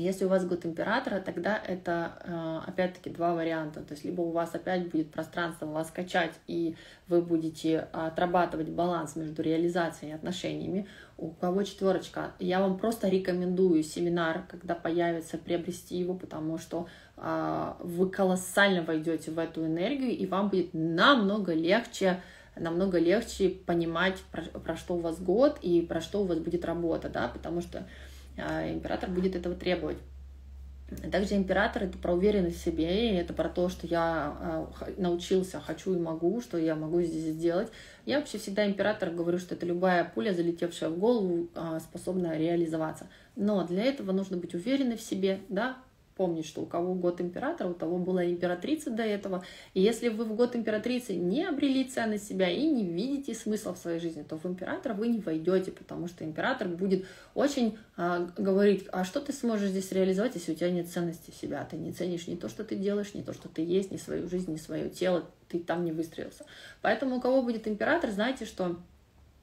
если у вас год императора, тогда это э, опять-таки два варианта. То есть либо у вас опять будет пространство вас качать, и вы будете отрабатывать баланс между реализацией и отношениями. У кого четверочка, я вам просто рекомендую семинар, когда появится, приобрести его, потому что э, вы колоссально войдете в эту энергию, и вам будет намного легче намного легче понимать, про, про что у вас год и про что у вас будет работа, да, потому что а император будет этого требовать. Также император это про уверенность в себе, и это про то, что я а, научился, хочу и могу, что я могу здесь сделать. Я вообще всегда император говорю, что это любая пуля, залетевшая в голову, а, способна реализоваться. Но для этого нужно быть уверенной в себе, да, помнить, что у кого год императора, у того была императрица до этого. И если вы в год императрицы не обрели ценность себя и не видите смысла в своей жизни, то в императора вы не войдете, потому что император будет очень а, говорить, а что ты сможешь здесь реализовать, если у тебя нет ценности себя, ты не ценишь ни то, что ты делаешь, ни то, что ты есть, ни свою жизнь, ни свое тело, ты там не выстроился. Поэтому у кого будет император, знайте, что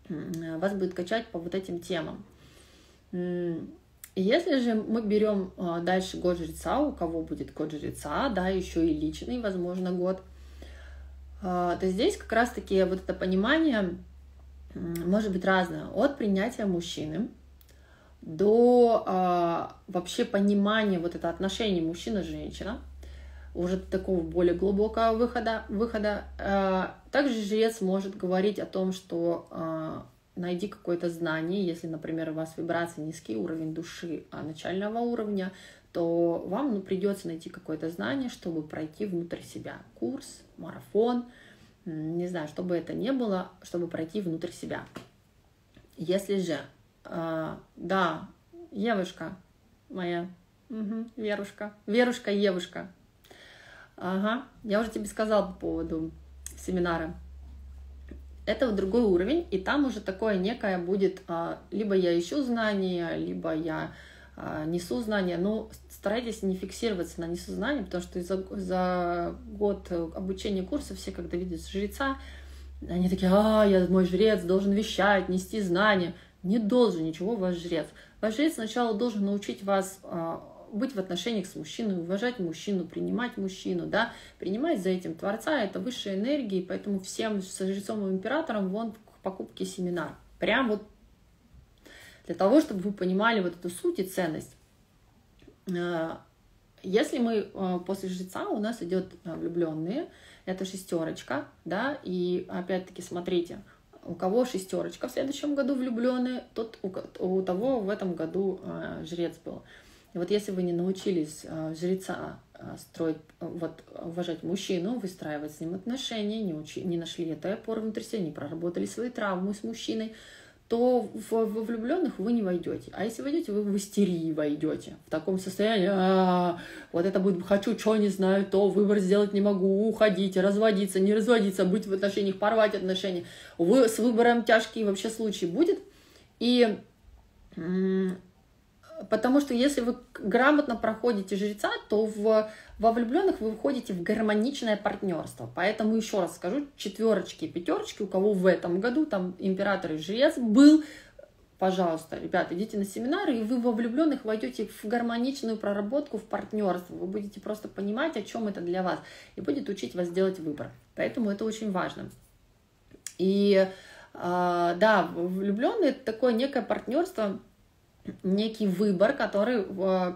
вас будет качать по вот этим темам. Если же мы берем а, дальше год жреца, у кого будет год жреца, да, еще и личный, возможно, год, а, то здесь как раз-таки вот это понимание может быть разное. От принятия мужчины до а, вообще понимания вот это отношение мужчина-женщина, уже такого более глубокого выхода. выхода. Также жрец может говорить о том, что найди какое-то знание, если, например, у вас вибрация низкий уровень души а начального уровня, то вам ну, придется найти какое-то знание, чтобы пройти внутрь себя. Курс, марафон, не знаю, чтобы это не было, чтобы пройти внутрь себя. Если же, э, да, Евушка моя, угу, Верушка, Верушка, Евушка, ага, я уже тебе сказала по поводу семинара, это другой уровень, и там уже такое некое будет, а, либо я ищу знания, либо я а, несу знания, но старайтесь не фиксироваться на несу знания, потому что за, за год обучения курса все, когда видят жреца, они такие, а, я мой жрец должен вещать, нести знания. Не должен ничего ваш жрец. Ваш жрец сначала должен научить вас а, быть в отношениях с мужчиной, уважать мужчину, принимать мужчину, да, принимать за этим Творца, это высшая энергия, и поэтому всем с жрецом и императором вон к покупке семинар. Прям вот для того, чтобы вы понимали вот эту суть и ценность. Э, если мы э, после жреца у нас идет э, влюбленные, это шестерочка, да, и опять-таки смотрите, у кого шестерочка в следующем году влюбленные, тот у, у того в этом году жрец был. И вот если вы не научились э, жреца э, строить, э, вот, уважать мужчину, выстраивать с ним отношения, не, учи, не нашли этой опоры внутри себя, не проработали свои травмы с мужчиной, то в, влюбленных вы не войдете. А если войдете, вы в истерии войдете. В таком состоянии, а, вот это будет хочу, что не знаю, то выбор сделать не могу, уходить, разводиться, не разводиться, быть в отношениях, порвать отношения. Вы с выбором тяжкий вообще случай будет. И Потому что если вы грамотно проходите жреца, то в, во влюбленных вы входите в гармоничное партнерство. Поэтому еще раз скажу, четверочки и пятерочки, у кого в этом году там император и жрец был, пожалуйста, ребята, идите на семинары, и вы во влюбленных войдете в гармоничную проработку, в партнерство. Вы будете просто понимать, о чем это для вас, и будет учить вас делать выбор. Поэтому это очень важно. И а, да, влюбленные это такое некое партнерство, некий выбор, который,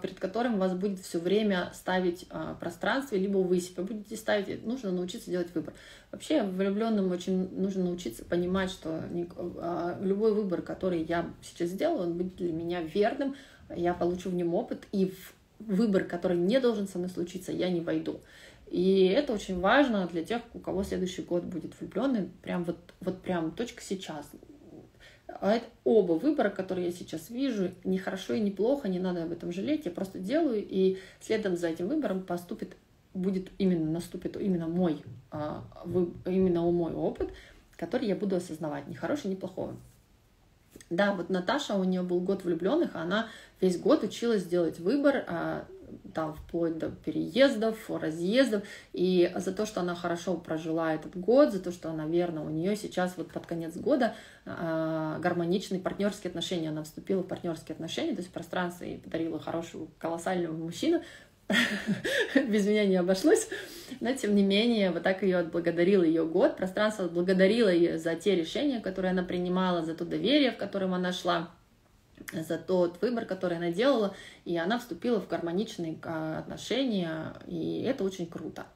перед которым вас будет все время ставить а, пространство, либо вы себя будете ставить, нужно научиться делать выбор. Вообще влюбленным очень нужно научиться понимать, что а, любой выбор, который я сейчас сделаю, он будет для меня верным, я получу в нем опыт, и в выбор, который не должен со мной случиться, я не войду. И это очень важно для тех, у кого следующий год будет влюбленный, прям вот, вот прям точка сейчас. А это оба выбора, которые я сейчас вижу, не хорошо и не плохо, не надо об этом жалеть, я просто делаю, и следом за этим выбором поступит, будет именно, наступит именно мой, а, именно мой опыт, который я буду осознавать, ни хороший, ни плохой. Да, вот Наташа, у нее был год влюбленных, она весь год училась делать выбор, а, там вплоть до переездов, разъездов, и за то, что она хорошо прожила этот год, за то, что она верна, у нее сейчас вот под конец года э, гармоничные партнерские отношения, она вступила в партнерские отношения, то есть пространство и подарила хорошего, колоссального мужчину, без меня не обошлось, но тем не менее, вот так ее отблагодарил ее год, пространство отблагодарило ее за те решения, которые она принимала, за то доверие, в котором она шла, за тот выбор, который она делала, и она вступила в гармоничные а, отношения, и это очень круто.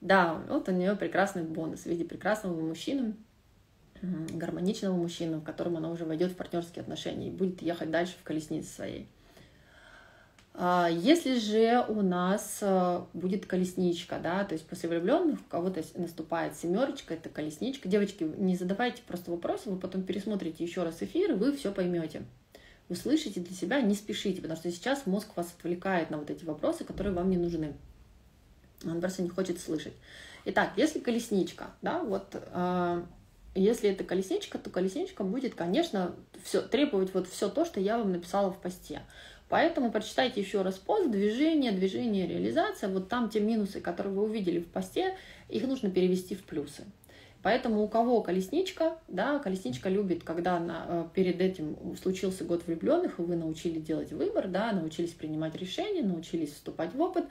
Да, вот у нее прекрасный бонус в виде прекрасного мужчины, гармоничного мужчины, в котором она уже войдет в партнерские отношения и будет ехать дальше в колеснице своей. А, если же у нас а, будет колесничка, да, то есть после влюбленных у кого-то наступает семерочка, это колесничка. Девочки, не задавайте просто вопросы, вы потом пересмотрите еще раз эфир, и вы все поймете. Услышите для себя, не спешите, потому что сейчас мозг вас отвлекает на вот эти вопросы, которые вам не нужны. Он просто не хочет слышать. Итак, если колесничка, да, вот э, если это колесничка, то колесничка будет, конечно, все, требовать вот все то, что я вам написала в посте. Поэтому прочитайте еще раз пост, движение, движение, реализация. Вот там те минусы, которые вы увидели в посте, их нужно перевести в плюсы. Поэтому у кого колесничка, да, колесничка любит, когда на, э, перед этим случился год влюбленных, и вы научили делать выбор, да, научились принимать решения, научились вступать в опыт.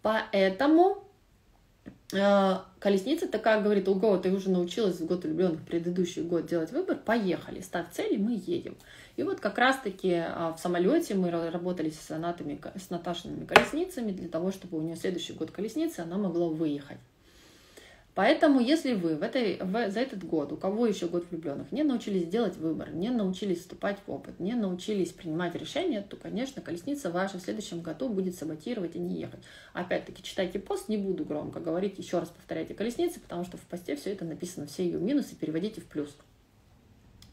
Поэтому колесница такая говорит, ого, ты уже научилась в год влюбленных предыдущий год делать выбор, поехали, ставь цели, мы едем. И вот как раз-таки а, в самолете мы работали с, сонатами, с Наташиными колесницами для того, чтобы у нее следующий год колесницы она могла выехать. Поэтому, если вы в этой, в, за этот год, у кого еще год влюбленных, не научились делать выбор, не научились вступать в опыт, не научились принимать решения, то, конечно, колесница ваша в следующем году будет саботировать и не ехать. Опять-таки, читайте пост, не буду громко говорить, еще раз повторяйте колесницы, потому что в посте все это написано, все ее минусы переводите в плюс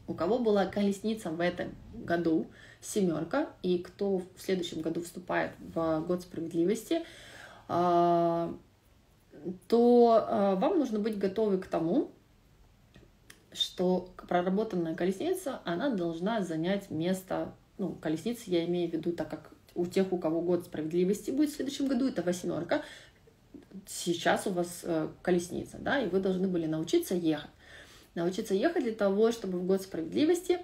у кого была колесница в этом году, семерка, и кто в следующем году вступает в год справедливости, а, то а, вам нужно быть готовы к тому, что проработанная колесница, она должна занять место, ну, колесницы я имею в виду, так как у тех, у кого год справедливости будет в следующем году, это восьмерка, сейчас у вас э, колесница, да, и вы должны были научиться ехать научиться ехать для того, чтобы в год справедливости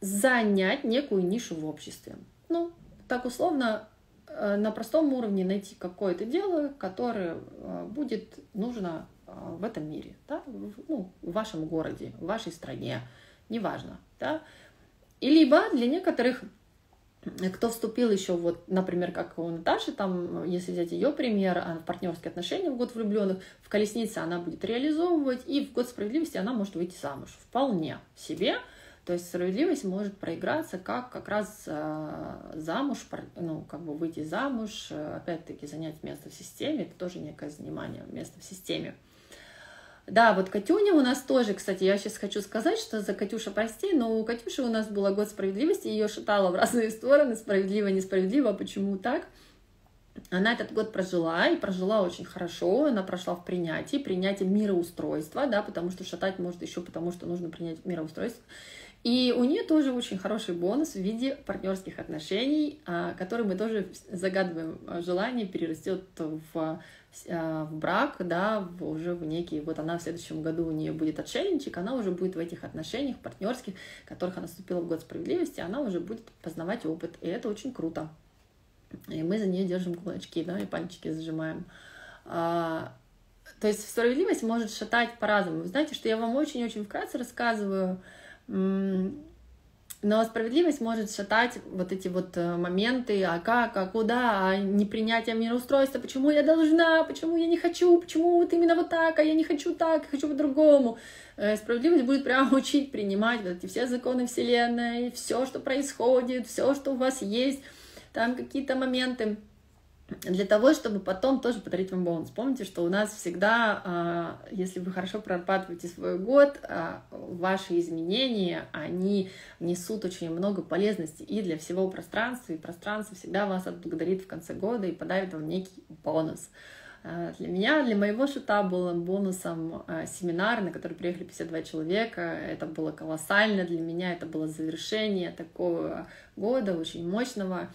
занять некую нишу в обществе. Ну, так условно, э, на простом уровне найти какое-то дело, которое э, будет нужно э, в этом мире, да? ну, в вашем городе, в вашей стране, неважно. Да? И либо для некоторых кто вступил еще, вот, например, как у Наташи, там, если взять ее пример, она в партнерские отношения в год влюбленных, в колеснице она будет реализовывать, и в год справедливости она может выйти замуж. Вполне себе. То есть справедливость может проиграться как как раз э, замуж, ну, как бы выйти замуж, э, опять-таки занять место в системе, это тоже некое занимание места в системе. Да, вот Катюня у нас тоже, кстати, я сейчас хочу сказать, что за Катюша прости, но у Катюши у нас был год справедливости, ее шатало в разные стороны, справедливо, несправедливо, а почему так? Она этот год прожила и прожила очень хорошо, она прошла в принятии, принятие мироустройства, да, потому что шатать может еще потому, что нужно принять мироустройство. И у нее тоже очень хороший бонус в виде партнерских отношений, а, который мы тоже загадываем а, желание перерастет в, а, в брак, да, уже в некий, вот она в следующем году у нее будет отшельничек, она уже будет в этих отношениях партнерских, в которых она вступила в год справедливости, она уже будет познавать опыт, и это очень круто. И мы за нее держим кулачки, да, и пальчики зажимаем. То есть справедливость может шатать по-разному. Вы знаете, что я вам очень-очень вкратце рассказываю, но справедливость может шатать вот эти вот э, моменты, а как, а куда, а непринятие мироустройства, почему я должна, почему я не хочу, почему вот именно вот так, а я не хочу так, хочу по-другому. Э, справедливость будет прямо учить принимать вот эти все законы Вселенной, все, что происходит, все, что у вас есть, там какие-то моменты для того, чтобы потом тоже подарить вам бонус. Помните, что у нас всегда, а, если вы хорошо прорабатываете свой год, а, ваши изменения, они несут очень много полезности и для всего пространства, и пространство всегда вас отблагодарит в конце года и подарит вам некий бонус. А, для меня, для моего шута был бонусом семинар, на который приехали 52 человека. Это было колоссально для меня, это было завершение такого года, очень мощного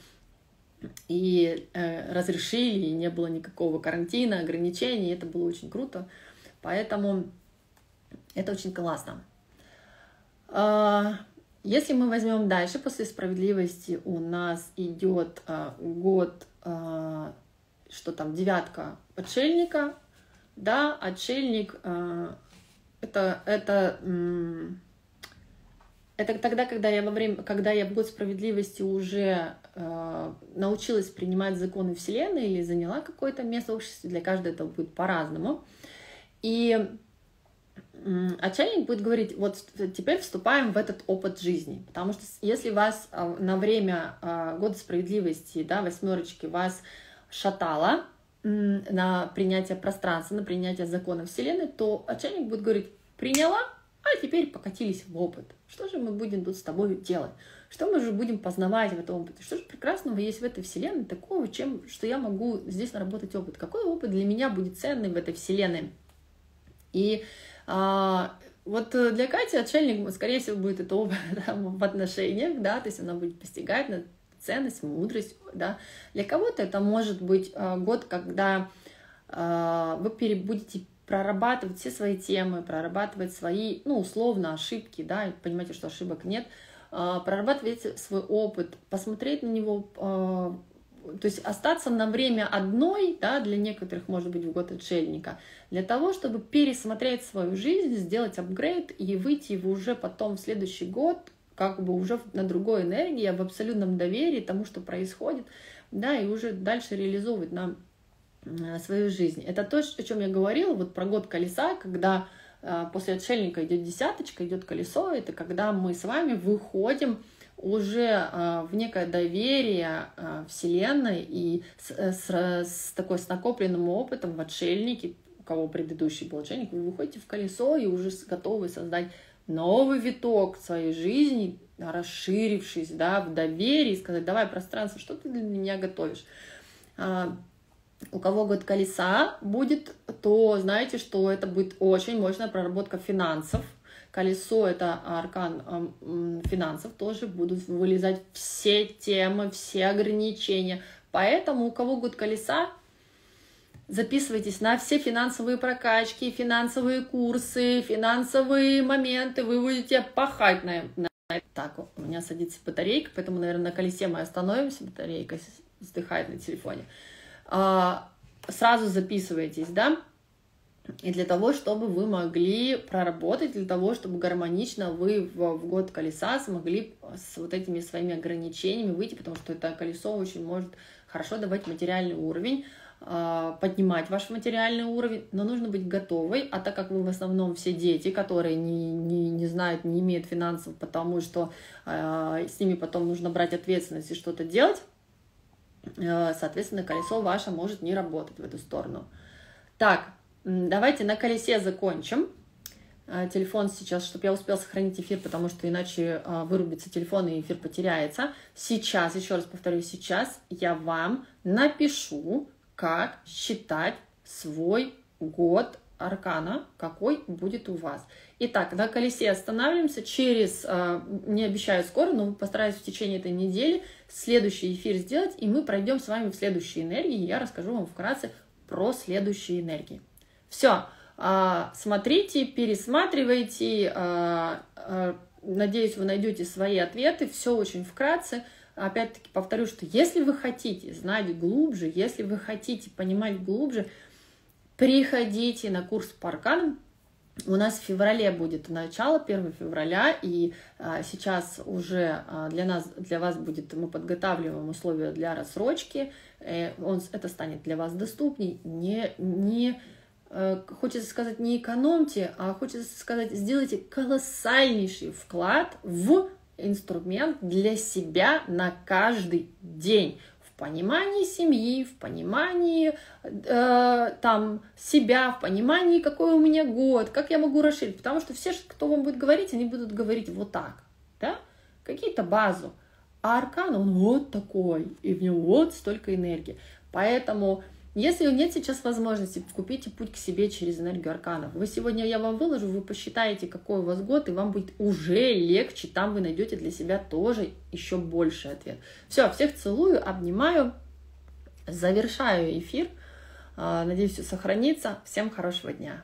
и э, разрешили, и не было никакого карантина, ограничений, это было очень круто, поэтому это очень классно. Э, если мы возьмем дальше, после справедливости у нас идет э, год, э, что там, девятка отшельника, да, отшельник, э, это, это это тогда, когда я во время, когда я в год справедливости уже э, научилась принимать законы Вселенной или заняла какое-то место в обществе, для каждого это будет по-разному. И э, отчальник будет говорить, вот теперь вступаем в этот опыт жизни, потому что если вас э, на время э, года справедливости, да, восьмерочки вас шатало э, на принятие пространства, на принятие закона Вселенной, то отчальник будет говорить, приняла, а теперь покатились в опыт. Что же мы будем тут с тобой делать? Что мы же будем познавать в этом опыте? Что же прекрасного есть в этой вселенной такого, чем, что я могу здесь наработать опыт? Какой опыт для меня будет ценный в этой вселенной? И а, вот для Кати отшельник, скорее всего, будет это опыт да, в отношениях, да, то есть она будет постигать ценность, мудрость, да. Для кого-то это может быть а, год, когда а, вы будете прорабатывать все свои темы, прорабатывать свои, ну, условно, ошибки, да, понимаете, что ошибок нет, а, прорабатывать свой опыт, посмотреть на него, а, то есть остаться на время одной, да, для некоторых, может быть, в год отшельника, для того, чтобы пересмотреть свою жизнь, сделать апгрейд и выйти его уже потом в следующий год, как бы уже на другой энергии, в абсолютном доверии тому, что происходит, да, и уже дальше реализовывать нам свою жизнь. Это то, о чем я говорила, вот про год колеса, когда э, после отшельника идет десяточка, идет колесо, это когда мы с вами выходим уже э, в некое доверие Вселенной и с, с, с такой с накопленным опытом в отшельнике, у кого предыдущий был отшельник, вы выходите в колесо и уже готовы создать новый виток своей жизни, расширившись, да, в доверии, сказать, давай, пространство, что ты для меня готовишь? У кого год колеса будет, то знаете, что это будет очень мощная проработка финансов. Колесо — это аркан финансов, тоже будут вылезать все темы, все ограничения. Поэтому у кого год колеса, записывайтесь на все финансовые прокачки, финансовые курсы, финансовые моменты. Вы будете пахать на, на... Так, у меня садится батарейка, поэтому, наверное, на колесе мы остановимся. Батарейка вздыхает на телефоне. А, сразу записывайтесь, да, и для того, чтобы вы могли проработать, для того, чтобы гармонично вы в, в год колеса смогли с вот этими своими ограничениями выйти, потому что это колесо очень может хорошо давать материальный уровень, а, поднимать ваш материальный уровень, но нужно быть готовой, а так как вы в основном все дети, которые не, не, не знают, не имеют финансов, потому что э, с ними потом нужно брать ответственность и что-то делать, соответственно, колесо ваше может не работать в эту сторону. Так, давайте на колесе закончим. Э, телефон сейчас, чтобы я успел сохранить эфир, потому что иначе э, вырубится телефон и эфир потеряется. Сейчас, еще раз повторю, сейчас я вам напишу, как считать свой год аркана, какой будет у вас. Итак, на колесе останавливаемся. Через, а, не обещаю скоро, но постараюсь в течение этой недели следующий эфир сделать, и мы пройдем с вами в следующие энергии. Я расскажу вам вкратце про следующие энергии. Все, а, смотрите, пересматривайте. А, надеюсь, вы найдете свои ответы. Все очень вкратце. Опять-таки повторю, что если вы хотите знать глубже, если вы хотите понимать глубже, приходите на курс по арканам, у нас в феврале будет начало, 1 февраля, и а, сейчас уже а, для нас, для вас будет, мы подготавливаем условия для рассрочки, э, он, это станет для вас доступней, не, не э, хочется сказать, не экономьте, а хочется сказать, сделайте колоссальнейший вклад в инструмент для себя на каждый день понимании семьи, в понимании э, там себя, в понимании, какой у меня год, как я могу расширить. Потому что все, кто вам будет говорить, они будут говорить вот так, да, какие-то базу. А аркан, он вот такой, и в нем вот столько энергии. Поэтому если нет сейчас возможности, купите путь к себе через энергию арканов. Вы сегодня, я вам выложу, вы посчитаете, какой у вас год, и вам будет уже легче. Там вы найдете для себя тоже еще больше ответ. Все, всех целую, обнимаю, завершаю эфир. А, надеюсь, все сохранится. Всем хорошего дня.